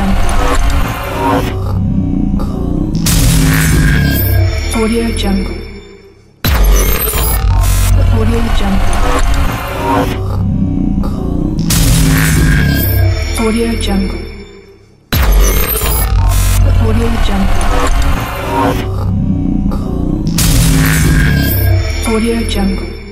Jungle. Audio Jungle. Audio Jungle. Audio Jungle. Audio Jungle. Audio Jungle.